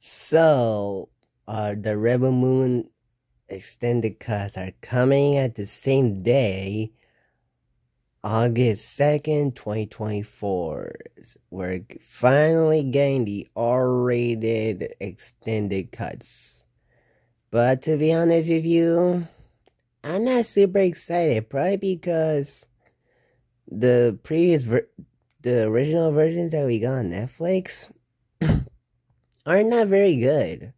So, uh, the Rebel Moon extended cuts are coming at the same day, August 2nd, 2024. We're finally getting the R rated extended cuts. But to be honest with you, I'm not super excited, probably because the previous, the original versions that we got on Netflix are not very good.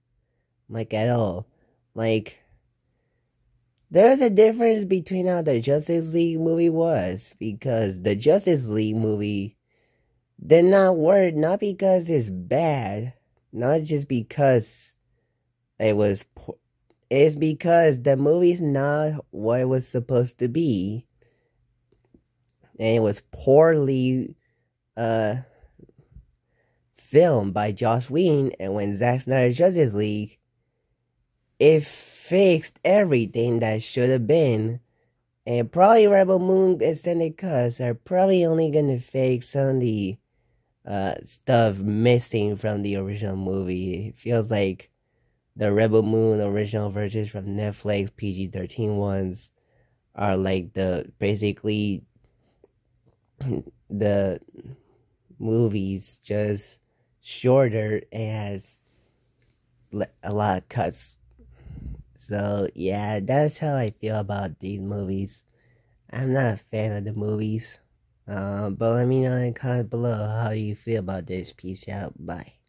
Like, at all. Like, there's a difference between how the Justice League movie was because the Justice League movie did not work not because it's bad, not just because it was poor. it's because the movie's not what it was supposed to be. And it was poorly uh filmed by Joss Whedon and when Zack Snyder Justice League it fixed everything that should have been. And probably Rebel Moon extended cuts are probably only gonna fix some of the uh, stuff missing from the original movie. It feels like the Rebel Moon original versions from Netflix PG 13 ones are like the basically the movies just shorter and has a lot of cuts so yeah, that's how I feel about these movies. I'm not a fan of the movies. Uh, but let me know in the comments below how you feel about this. Peace out. Bye.